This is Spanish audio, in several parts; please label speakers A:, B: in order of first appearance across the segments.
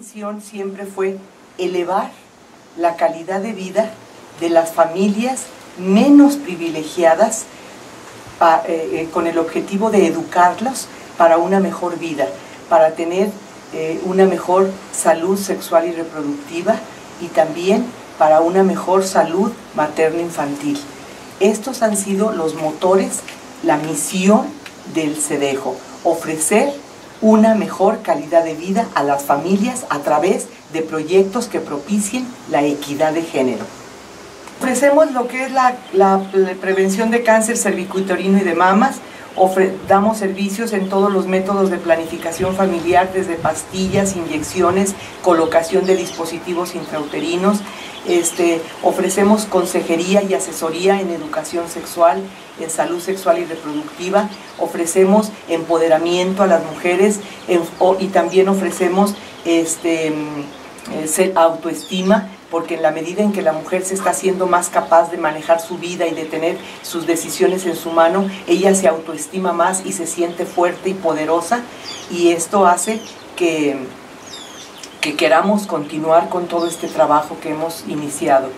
A: misión siempre fue elevar la calidad de vida de las familias menos privilegiadas eh, eh, con el objetivo de educarlos para una mejor vida, para tener eh, una mejor salud sexual y reproductiva y también para una mejor salud materno-infantil. Estos han sido los motores, la misión del CEDEJO, ofrecer una mejor calidad de vida a las familias a través de proyectos que propicien la equidad de género. Ofrecemos lo que es la, prevención de cáncer cervicuterino y de mamas, damos servicios en todos los métodos de planificación familiar, desde pastillas, inyecciones, colocación de dispositivos intrauterinos, este, ofrecemos consejería y asesoría en educación sexual, en salud sexual y reproductiva, ofrecemos empoderamiento a las mujeres y también ofrecemos este, mm, autoestima, porque en la medida en que la mujer se está haciendo más capaz de manejar su vida y de tener sus decisiones en su mano, ella se autoestima más y se siente fuerte y poderosa y esto hace que que queramos continuar con todo este trabajo que hemos iniciado.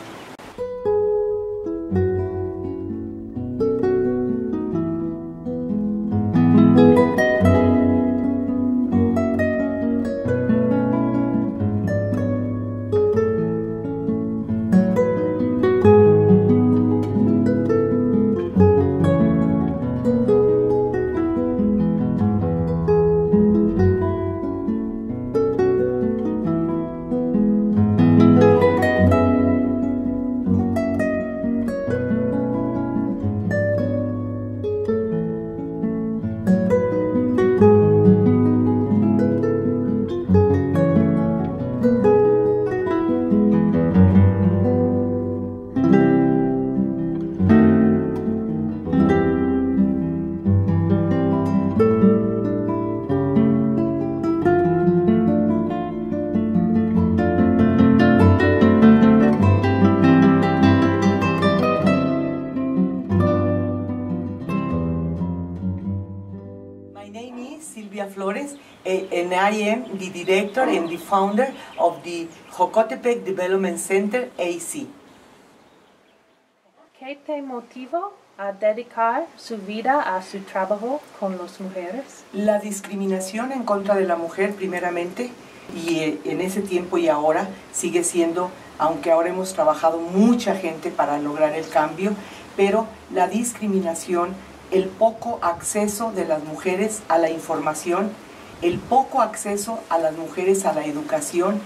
A: The director and the founder of the Jocotepec Development Center, AC.
B: ¿Qué te motivó a dedicar su vida a su trabajo con las mujeres?
A: La discriminación en contra de la mujer, primeramente, y eh, en ese tiempo y ahora sigue siendo, aunque ahora hemos trabajado mucha gente para lograr el cambio, pero la discriminación el poco acceso de las mujeres a la información, el poco acceso a las mujeres a la educación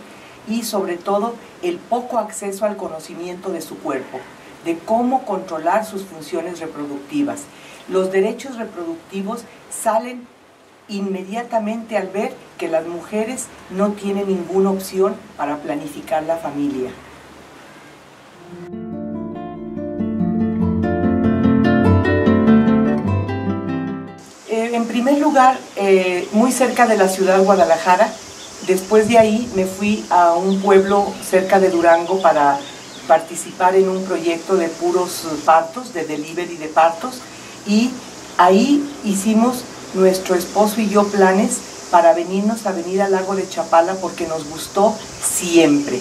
A: y sobre todo el poco acceso al conocimiento de su cuerpo, de cómo controlar sus funciones reproductivas. Los derechos reproductivos salen inmediatamente al ver que las mujeres no tienen ninguna opción para planificar la familia. Primer lugar, eh, muy cerca de la ciudad Guadalajara. Después de ahí me fui a un pueblo cerca de Durango para participar en un proyecto de puros partos, de delivery de partos. Y ahí hicimos nuestro esposo y yo planes para venirnos a venir al lago de Chapala porque nos gustó siempre.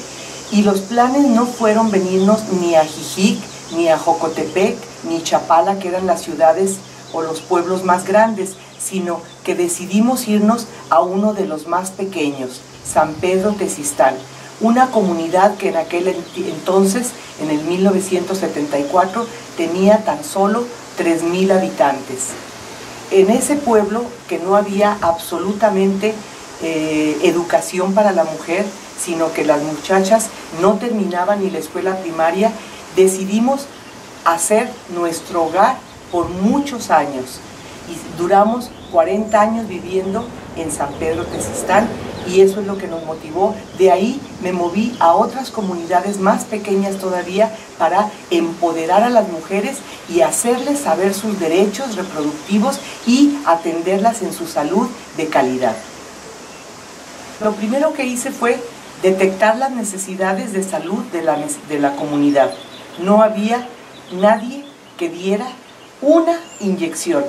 A: Y los planes no fueron venirnos ni a Jijic, ni a Jocotepec, ni Chapala, que eran las ciudades o los pueblos más grandes, sino que decidimos irnos a uno de los más pequeños, San Pedro Tesistán, una comunidad que en aquel entonces, en el 1974, tenía tan solo 3.000 habitantes. En ese pueblo, que no había absolutamente eh, educación para la mujer, sino que las muchachas no terminaban ni la escuela primaria, decidimos hacer nuestro hogar por muchos años y duramos 40 años viviendo en San Pedro Tesistán y eso es lo que nos motivó. De ahí me moví a otras comunidades más pequeñas todavía para empoderar a las mujeres y hacerles saber sus derechos reproductivos y atenderlas en su salud de calidad. Lo primero que hice fue detectar las necesidades de salud de la, de la comunidad. No había nadie que diera una inyección.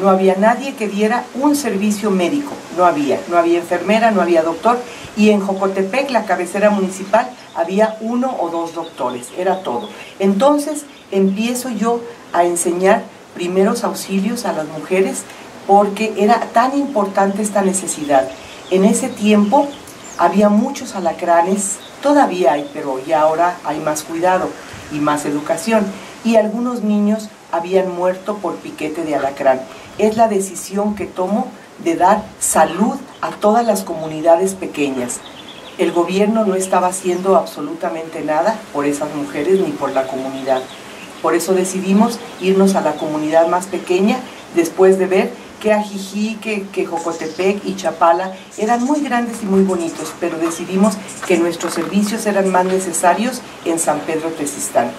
A: no había nadie que diera un servicio médico, no había, no había enfermera, no había doctor, y en Jocotepec, la cabecera municipal, había uno o dos doctores, era todo. Entonces empiezo yo a enseñar primeros auxilios a las mujeres porque era tan importante esta necesidad. En ese tiempo había muchos alacranes, todavía hay, pero ya ahora hay más cuidado y más educación, y algunos niños habían muerto por piquete de alacrán. Es la decisión que tomo de dar salud a todas las comunidades pequeñas. El gobierno no estaba haciendo absolutamente nada por esas mujeres ni por la comunidad. Por eso decidimos irnos a la comunidad más pequeña después de ver que Ajijí, que, Jocotepec y Chapala eran muy grandes y muy bonitos, pero decidimos que nuestros servicios eran más necesarios en San Pedro Tesistán.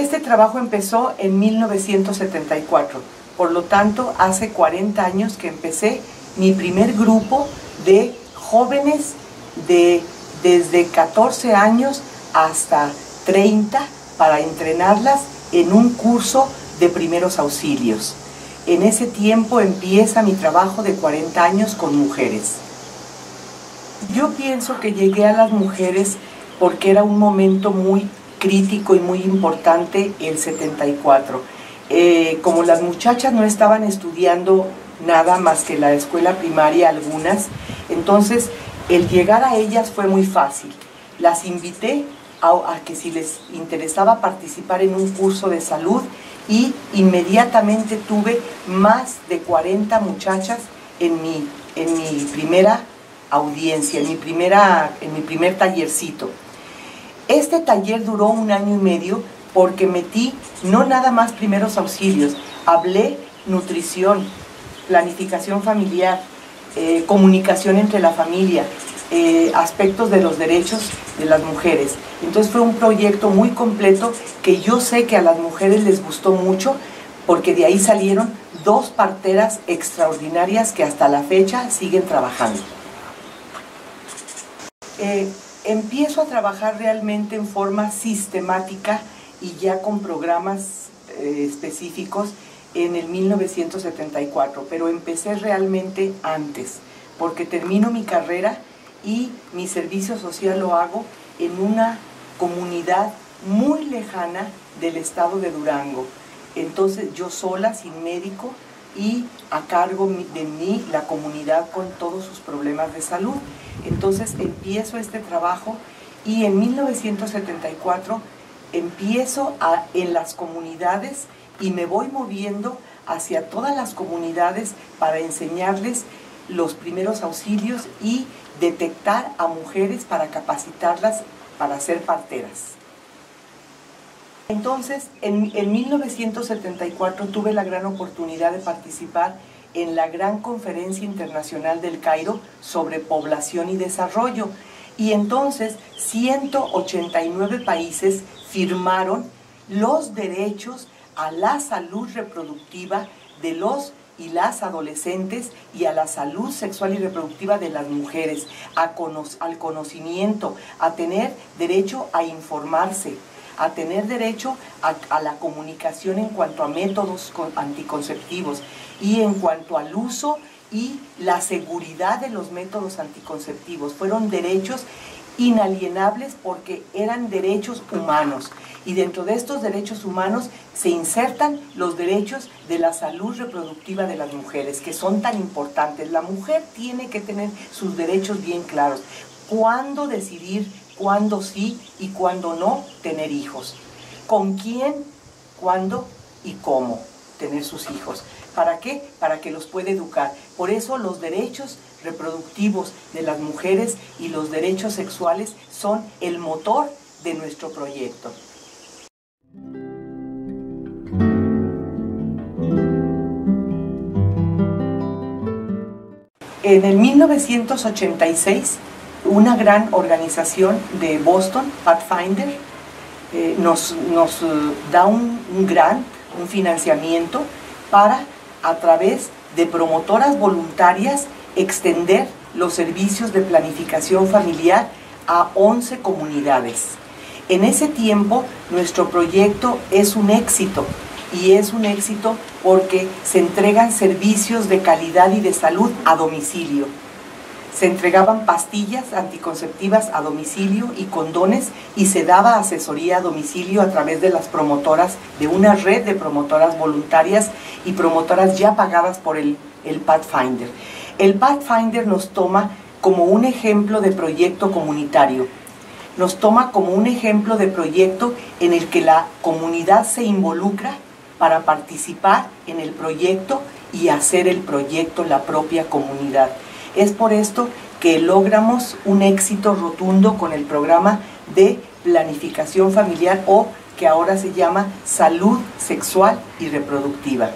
A: Este trabajo empezó en 1974, por lo tanto hace 40 años que empecé mi primer grupo de jóvenes de desde 14 años hasta 30 para entrenarlas en un curso de primeros auxilios. En ese tiempo empieza mi trabajo de 40 años con mujeres. Yo pienso que llegué a las mujeres porque era un momento muy crítico y muy importante el 74. Eh, como las muchachas no estaban estudiando nada más que la escuela primaria algunas, entonces el llegar a ellas fue muy fácil. Las invité a, que si les interesaba participar en un curso de salud y inmediatamente tuve más de 40 muchachas en mi, en mi primera audiencia, en mi, primera, en mi primer tallercito. Este taller duró un año y medio porque metí no nada más primeros auxilios, hablé nutrición, planificación familiar, eh, comunicación entre la familia, eh, aspectos de los derechos de las mujeres. Entonces fue un proyecto muy completo que yo sé que a las mujeres les gustó mucho porque de ahí salieron dos parteras extraordinarias que hasta la fecha siguen trabajando. Eh, empiezo a trabajar realmente en forma sistemática y ya con programas específicos en el 1974, pero empecé realmente antes, porque termino mi carrera y mi servicio social lo hago en una comunidad muy lejana del estado de Durango. Entonces yo sola, sin médico, y a cargo de mí la comunidad con todos sus problemas de salud. Entonces empiezo este trabajo y en 1974 empiezo en las comunidades y me voy moviendo hacia todas las comunidades para enseñarles los primeros auxilios y detectar a mujeres para capacitarlas para ser parteras. Entonces, en, en 1974 tuve la gran oportunidad de participar en la gran conferencia internacional del Cairo sobre población y desarrollo. Y entonces 189 países firmaron los derechos a la salud reproductiva de los y las adolescentes y a la salud sexual y reproductiva de las mujeres, al conocimiento, a tener derecho a informarse, a tener derecho a, la comunicación en cuanto a métodos anticonceptivos y en cuanto al uso y la seguridad de los métodos anticonceptivos. Fueron derechos inalienables porque eran derechos humanos. Y dentro de estos derechos humanos se insertan los derechos de la salud reproductiva de las mujeres, que son tan importantes. La mujer tiene que tener sus derechos bien claros. Cuándo decidir, cuándo sí y cuándo no tener hijos. Con quién, cuándo y cómo tener sus hijos. ¿Para qué? Para que los pueda educar. Por eso los derechos reproductivos de las mujeres y los derechos sexuales son el motor de nuestro proyecto. En el 1986, una gran organización de Boston, Pathfinder, eh, nos, eh, da un, un grant, un financiamiento para, a través de promotoras voluntarias, extender los servicios de planificación familiar a 11 comunidades. En ese tiempo nuestro proyecto es un éxito y es un éxito porque se entregan servicios de calidad y de salud a domicilio. Se entregaban pastillas anticonceptivas a domicilio y condones y se daba asesoría a domicilio a través de las promotoras, de una red de promotoras voluntarias y promotoras ya pagadas por el, el Pathfinder. El Pathfinder nos toma como un ejemplo de proyecto comunitario. Nos toma como un ejemplo de proyecto en el que la comunidad se involucra para participar en el proyecto y hacer el proyecto la propia comunidad. Es por esto que logramos un éxito rotundo con el programa de planificación familiar o que ahora se llama salud sexual y reproductiva.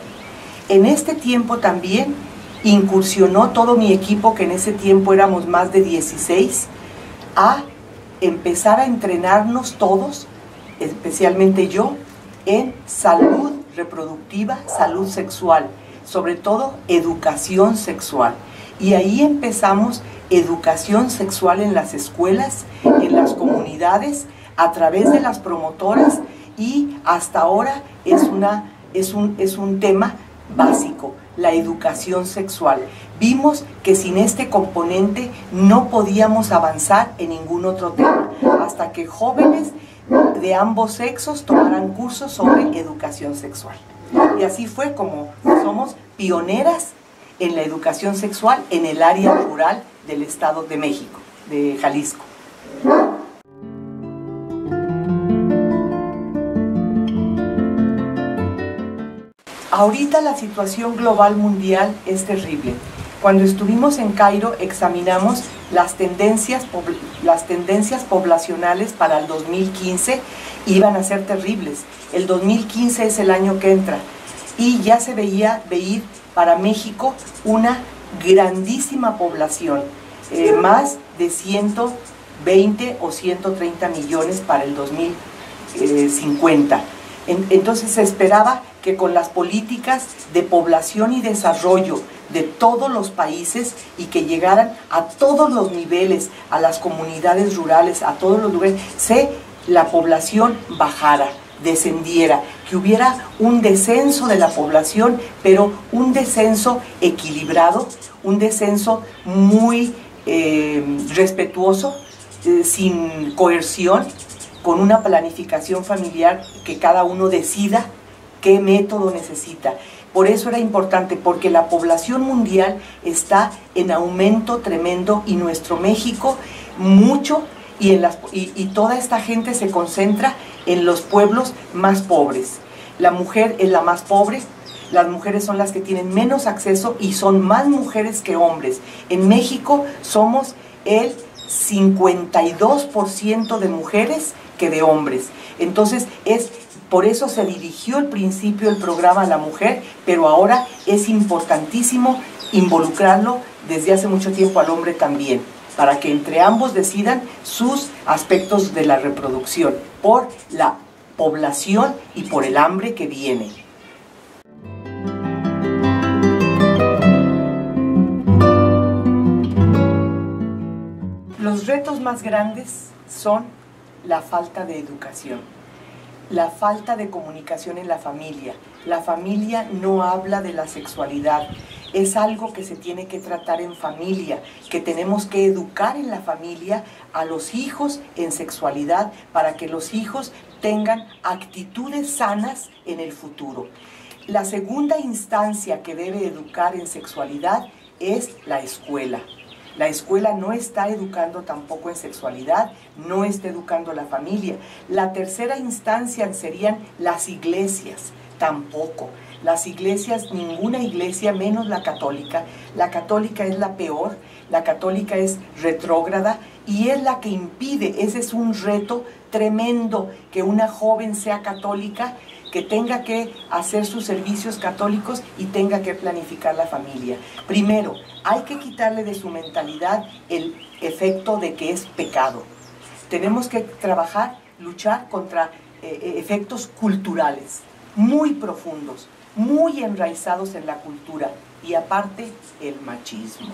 A: En este tiempo también incursionó todo mi equipo, que en ese tiempo éramos más de 16, a empezar a entrenarnos todos, especialmente yo, en salud reproductiva, salud sexual, sobre todo educación sexual. Y ahí empezamos educación sexual en las escuelas, en las comunidades, a través de las promotoras y hasta ahora es, una, es, un, es un tema básico, la educación sexual. Vimos que sin este componente no podíamos avanzar en ningún otro tema, hasta que jóvenes de ambos sexos tomaran cursos sobre educación sexual. Y así fue como somos pioneras en la educación sexual en el área rural del Estado de México, de Jalisco. Ahorita la situación global mundial es terrible. Cuando estuvimos en Cairo examinamos las tendencias, las tendencias poblacionales para el 2015 iban a ser terribles. El 2015 es el año que entra y ya se veía venir para México una grandísima población, eh, más de 120 o 130 millones para el 2050. entonces se esperaba que con las políticas de población y desarrollo de todos los países y que llegaran a todos los niveles, a las comunidades rurales, a todos los lugares, se la población bajara, descendiera, hubiera un descenso de la población, pero un descenso equilibrado, un descenso muy eh, respetuoso, eh, sin coerción, con una planificación familiar que cada uno decida qué método necesita. Por eso era importante, porque la población mundial está en aumento tremendo y nuestro México mucho y, en las, y, toda esta gente se concentra en los pueblos más pobres. La mujer es la más pobre, las mujeres son las que tienen menos acceso y son más mujeres que hombres. En México somos el 52% de mujeres que de hombres. Entonces es por eso se dirigió al principio el programa a la mujer, pero ahora es importantísimo involucrarlo desde hace mucho tiempo al hombre también, para que entre ambos decidan sus aspectos de la reproducción, por la población y por el hambre que viene. Los retos más grandes son la falta de educación la falta de comunicación en la familia. La familia no habla de la sexualidad. Es algo que se tiene que tratar en familia, que tenemos que educar en la familia a los hijos en sexualidad para que los hijos tengan actitudes sanas en el futuro. La segunda instancia que debe educar en sexualidad es la escuela. La escuela no está educando tampoco en sexualidad, no está educando a la familia. La tercera instancia serían las iglesias, tampoco. Las iglesias, ninguna iglesia, menos la católica. La católica es la peor, la católica es retrógrada y es la que impide, ese es un reto tremendo, que una joven sea católica que tenga que hacer sus servicios católicos y tenga que planificar la familia. Primero, hay que quitarle de su mentalidad el efecto de que es pecado. Tenemos que trabajar, luchar contra eh, eh, efectos culturales muy profundos, muy enraizados en la cultura y aparte el machismo.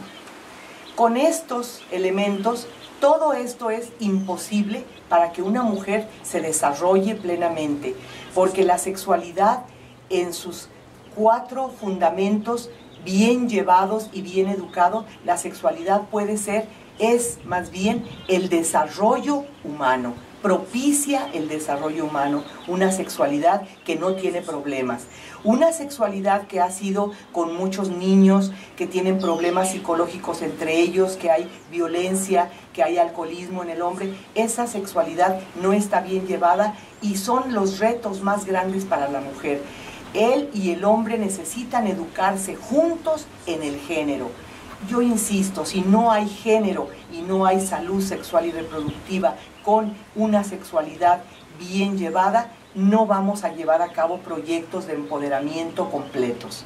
A: Con estos elementos Todo esto es imposible para que una mujer se desarrolle plenamente, porque la sexualidad en sus cuatro fundamentos bien llevados y bien educados, la sexualidad puede ser, es más bien el desarrollo humano, propicia el desarrollo humano, una sexualidad que no tiene problemas. Una sexualidad que ha sido con muchos niños que tienen problemas psicológicos entre ellos, que hay violencia, que hay alcoholismo en el hombre, esa sexualidad no está bien llevada y son los retos más grandes para la mujer. Él y el hombre necesitan educarse juntos en el género. Yo insisto, si no hay género y no hay salud sexual y reproductiva con una sexualidad bien llevada, no vamos a llevar a cabo proyectos de empoderamiento completos.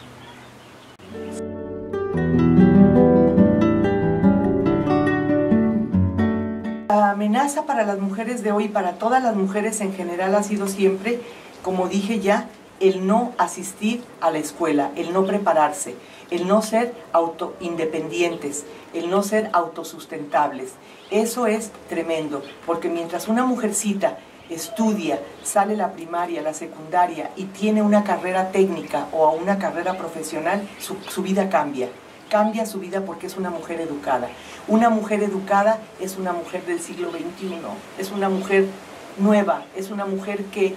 A: La amenaza para las mujeres de hoy, para todas las mujeres en general, ha sido siempre, como dije ya, el no asistir a la escuela, el no prepararse, el no ser autoindependientes, el no ser autosustentables. Eso es tremendo, porque mientras una mujercita estudia, sale la primaria, la secundaria y tiene una carrera técnica o una carrera profesional, su, vida cambia. Cambia su vida porque es una mujer educada. Una mujer educada es una mujer del siglo XXI, es una mujer nueva, es una mujer que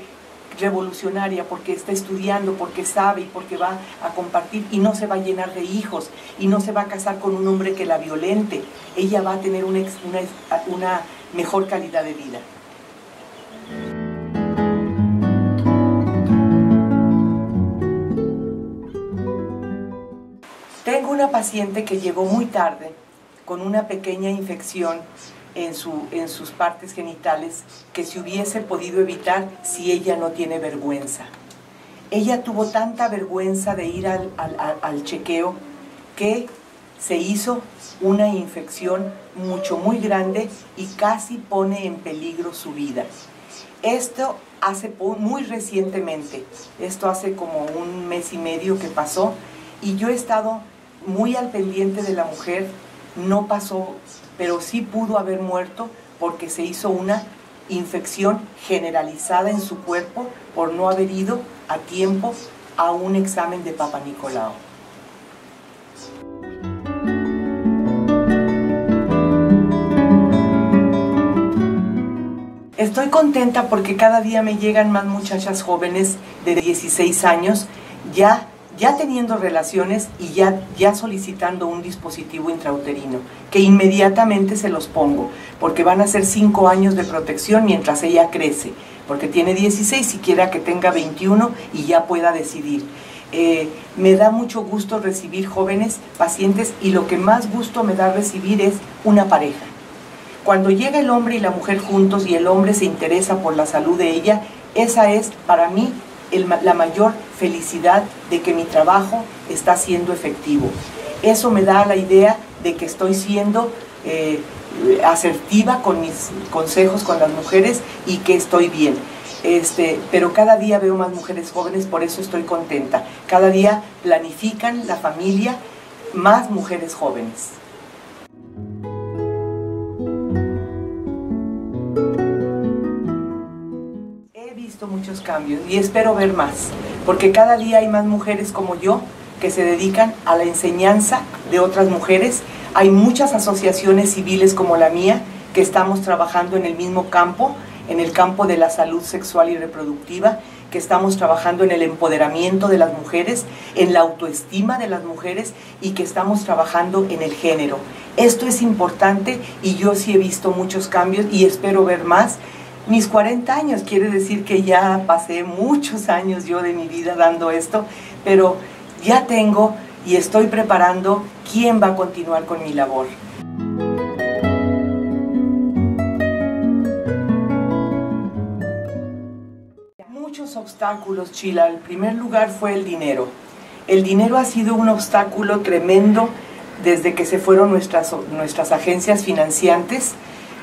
A: revolucionaria porque está estudiando, porque sabe y porque va a compartir y no se va a llenar de hijos y no se va a casar con un hombre que la violente. Ella va a tener una, mejor calidad de vida. Tengo una paciente que llegó muy tarde con una pequeña infección en, su, en sus partes genitales que se hubiese podido evitar si ella no tiene vergüenza. Ella tuvo tanta vergüenza de ir al, al chequeo que se hizo una infección mucho, muy grande y casi pone en peligro su vida. Esto hace muy recientemente, esto hace como un mes y medio que pasó, y yo he estado muy al pendiente de la mujer, no pasó, pero sí pudo haber muerto porque se hizo una infección generalizada en su cuerpo por no haber ido a tiempo a un examen de Papa Nicolau. Estoy contenta porque cada día me llegan más muchachas jóvenes de 16 años ya ya teniendo relaciones y ya, ya solicitando un dispositivo intrauterino, que inmediatamente se los pongo, porque van a ser cinco años de protección mientras ella crece, porque tiene 16, siquiera que tenga 21 y ya pueda decidir. Eh, me da mucho gusto recibir jóvenes pacientes y lo que más gusto me da recibir es una pareja. Cuando llega el hombre y la mujer juntos y el hombre se interesa por la salud de ella, esa es para mí la mayor felicidad de que mi trabajo está siendo efectivo. Eso me da la idea de que estoy siendo eh, asertiva con mis consejos con las mujeres y que estoy bien. Este, pero cada día veo más mujeres jóvenes, por eso estoy contenta. Cada día planifican la familia más mujeres jóvenes. muchos cambios y espero ver más, porque cada día hay más mujeres como yo que se dedican a la enseñanza de otras mujeres. Hay muchas asociaciones civiles como la mía que estamos trabajando en el mismo campo, en el campo de la salud sexual y reproductiva, que estamos trabajando en el empoderamiento de las mujeres, en la autoestima de las mujeres y que estamos trabajando en el género. Esto es importante y yo sí he visto muchos cambios y espero ver más mis 40 años, quiere decir que ya pasé muchos años yo de mi vida dando esto, pero ya tengo y estoy preparando quién va a continuar con mi labor. Muchos obstáculos, Chila. El primer lugar fue el dinero. El dinero ha sido un obstáculo tremendo desde que se fueron nuestras, nuestras agencias financiantes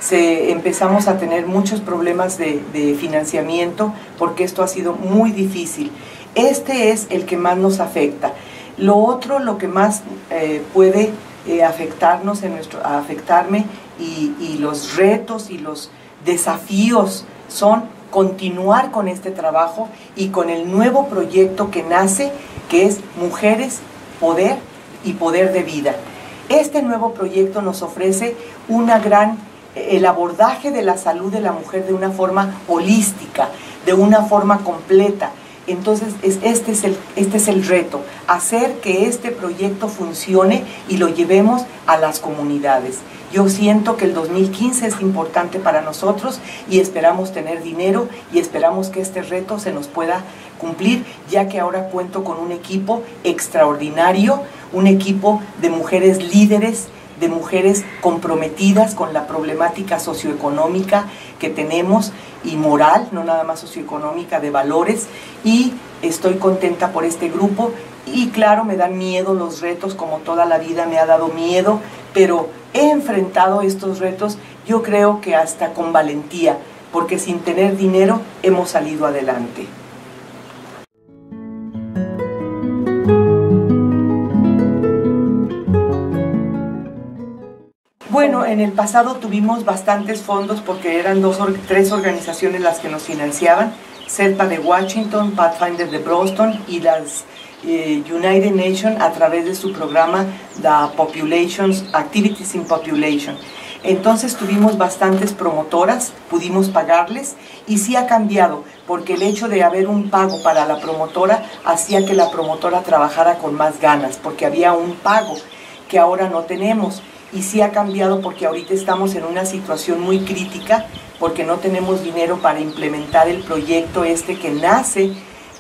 A: se, empezamos a tener muchos problemas de, financiamiento porque esto ha sido muy difícil. Este es el que más nos afecta. Lo otro, lo que más eh, puede eh, afectarnos, en nuestro, afectarme, y, y los retos y los desafíos son continuar con este trabajo y con el nuevo proyecto que nace, que es Mujeres, Poder y Poder de Vida. Este nuevo proyecto nos ofrece una gran, el abordaje de la salud de la mujer de una forma holística, de una forma completa. Entonces, este, es el, este es el reto, hacer que este proyecto funcione y lo llevemos a las comunidades. Yo siento que el 2015 es importante para nosotros y esperamos tener dinero y esperamos que este reto se nos pueda cumplir, ya que ahora cuento con un equipo extraordinario, un equipo de mujeres líderes, de mujeres comprometidas con la problemática socioeconómica que tenemos y moral, no nada más socioeconómica, de valores. Y estoy contenta por este grupo y claro, me dan miedo los retos, como toda la vida me ha dado miedo, pero he enfrentado estos retos yo creo que hasta con valentía, porque sin tener dinero hemos salido adelante. Bueno, en el pasado tuvimos bastantes fondos porque eran dos, tres organizaciones las que nos financiaban, CERPA de Washington, Pathfinder de Boston y las eh, United Nations a través de su programa The Populations, Activities in Population. Entonces tuvimos bastantes promotoras, pudimos pagarles y sí ha cambiado, porque el hecho de haber un pago para la promotora hacía que la promotora trabajara con más ganas, porque había un pago que ahora no tenemos y sí ha cambiado porque ahorita estamos en una situación muy crítica porque no tenemos dinero para implementar el proyecto este que nace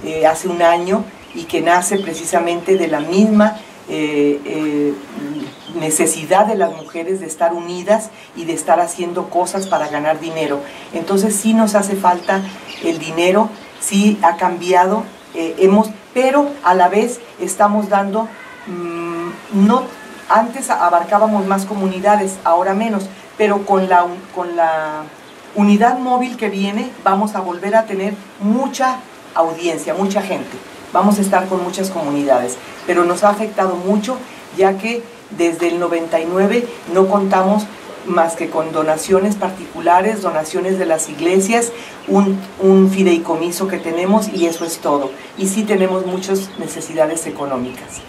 A: eh, hace un año y que nace precisamente de la misma eh, eh, necesidad de las mujeres de estar unidas y de estar haciendo cosas para ganar dinero. Entonces sí nos hace falta el dinero, sí ha cambiado, hemos, pero a la vez estamos dando mm, no antes abarcábamos más comunidades, ahora menos, pero con la, con la unidad móvil que viene vamos a volver a tener mucha audiencia, mucha gente. Vamos a estar con muchas comunidades, pero nos ha afectado mucho ya que desde el 99 no contamos más que con donaciones particulares, donaciones de las iglesias, un, un, fideicomiso que tenemos y eso es todo. Y sí tenemos muchas necesidades económicas.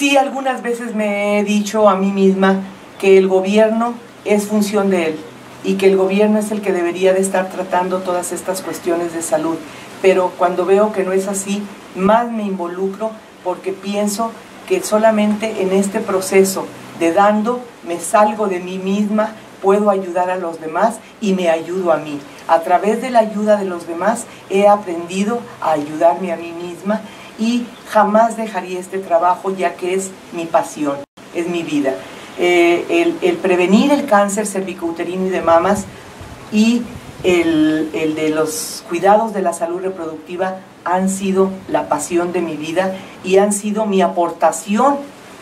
A: Sí, algunas veces me he dicho a mí misma que el gobierno es función de él y que el gobierno es el que debería de estar tratando todas estas cuestiones de salud. Pero cuando veo que no es así, más me involucro porque pienso que solamente en este proceso de dando me salgo de mí misma, puedo ayudar a los demás y me ayudo a mí. A través de la ayuda de los demás he aprendido a ayudarme a mí misma y jamás dejaría este trabajo ya que es mi pasión, es mi vida. Eh, el, prevenir el cáncer cervicouterino y de mamas y el, de los cuidados de la salud reproductiva han sido la pasión de mi vida y han sido mi aportación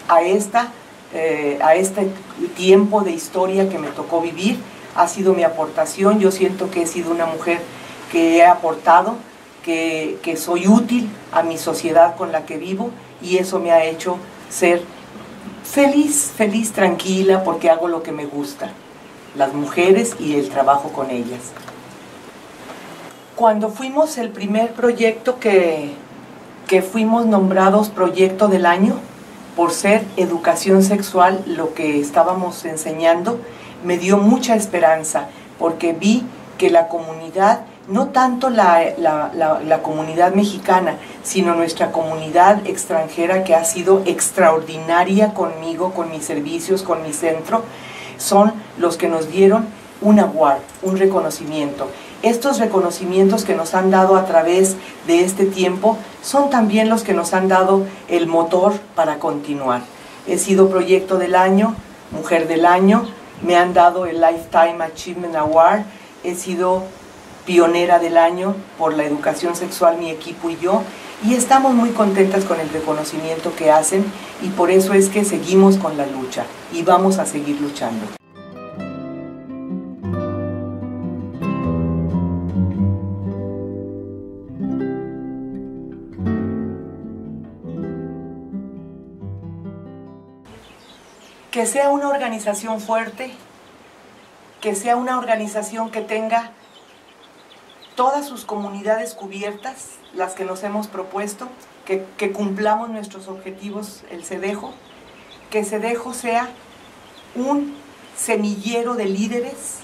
A: a, esta, eh, a este tiempo de historia que me tocó vivir. Ha sido mi aportación, yo siento que he sido una mujer que he aportado que, soy útil a mi sociedad con la que vivo y eso me ha hecho ser feliz, feliz, tranquila, porque hago lo que me gusta, las mujeres y el trabajo con ellas. Cuando fuimos el primer proyecto que, que fuimos nombrados proyecto del año, por ser educación sexual lo que estábamos enseñando, me dio mucha esperanza, porque vi que la comunidad no tanto la, comunidad mexicana, sino nuestra comunidad extranjera que ha sido extraordinaria conmigo, con mis servicios, con mi centro, son los que nos dieron un award, un reconocimiento. Estos reconocimientos que nos han dado a través de este tiempo son también los que nos han dado el motor para continuar. He sido proyecto del año, mujer del año, me han dado el Lifetime Achievement Award, he sido pionera del año por la educación sexual, mi equipo y yo, y estamos muy contentas con el reconocimiento que hacen y por eso es que seguimos con la lucha y vamos a seguir luchando. Que sea una organización fuerte, que sea una organización que tenga todas sus comunidades cubiertas, las que nos hemos propuesto, que, cumplamos nuestros objetivos, el CEDEJO, que CEDEJO sea un semillero de líderes,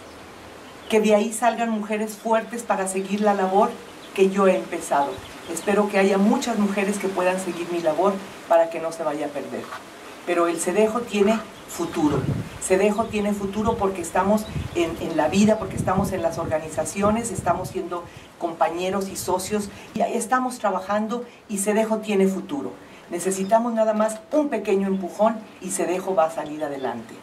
A: que de ahí salgan mujeres fuertes para seguir la labor que yo he empezado. Espero que haya muchas mujeres que puedan seguir mi labor para que no se vaya a perder. Pero el CEDEJO tiene futuro. CEDEJO tiene futuro porque estamos en, la vida, porque estamos en las organizaciones, estamos siendo compañeros y socios, y estamos trabajando y CEDEJO tiene futuro. Necesitamos nada más un pequeño empujón y CEDEJO va a salir adelante.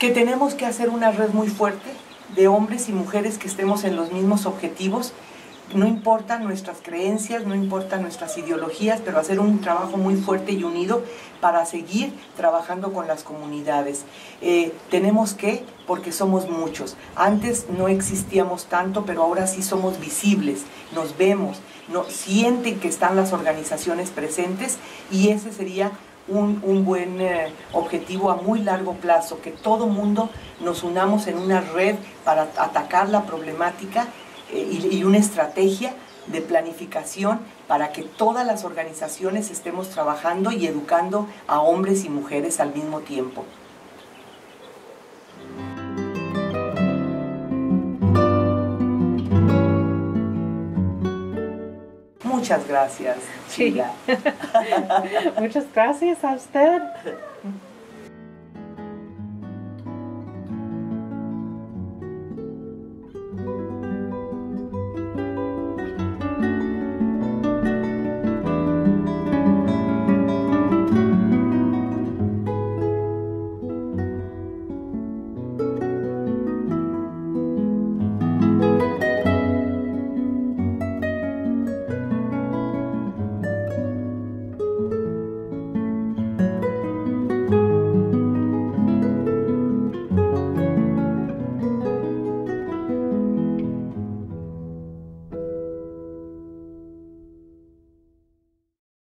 A: que tenemos que hacer una red muy fuerte de hombres y mujeres que estemos en los mismos objetivos. No importan nuestras creencias, no importan nuestras ideologías, pero hacer un trabajo muy fuerte y unido para seguir trabajando con las comunidades. Eh, tenemos que, porque somos muchos. Antes no existíamos tanto, pero ahora sí somos visibles, nos vemos, no, sienten que están las organizaciones presentes y ese sería un, buen eh, objetivo a muy largo plazo, que todo mundo nos unamos en una red para atacar la problemática y, y una estrategia de planificación para que todas las organizaciones estemos trabajando y educando a hombres y mujeres al mismo tiempo. Muchas gracias.
B: Sí. Muchas gracias a usted.